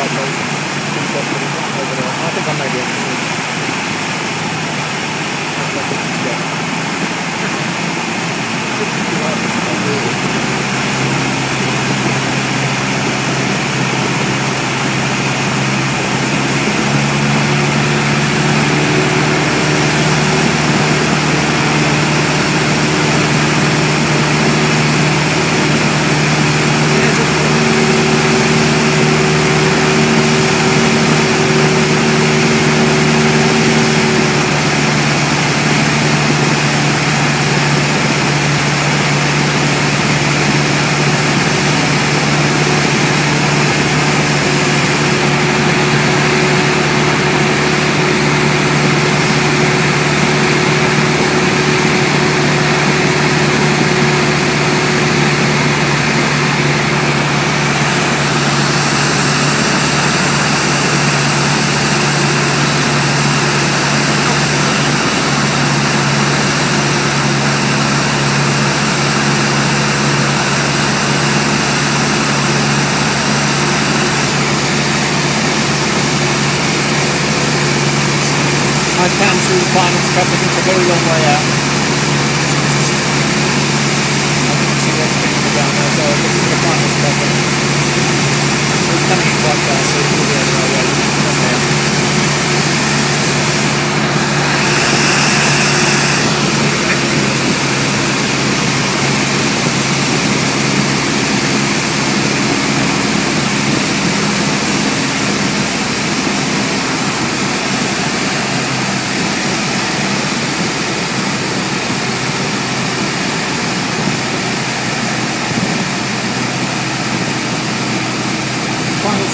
I think I may The finance company. It's a very long way out.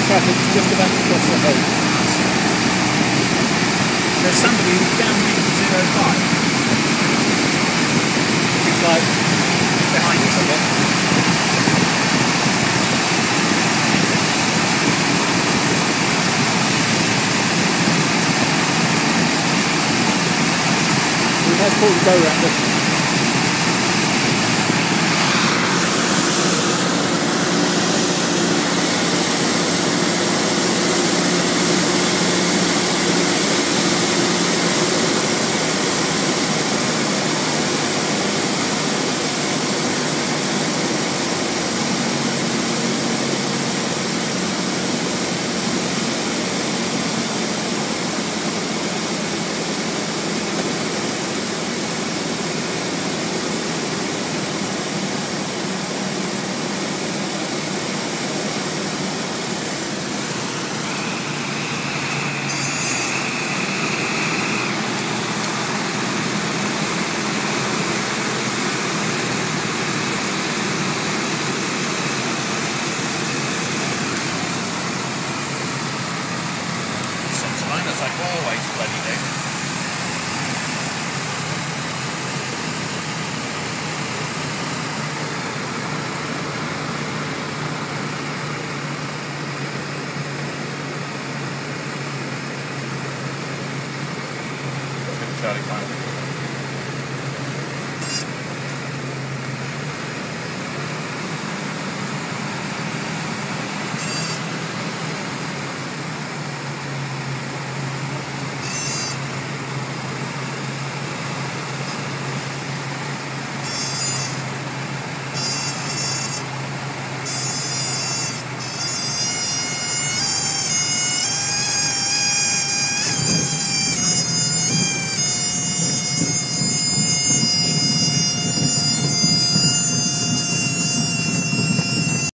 Finance traffic just about to cross the head. There's somebody who's down zero five It's like behind us, I guess. Has called go round, always bloody day. Charlie of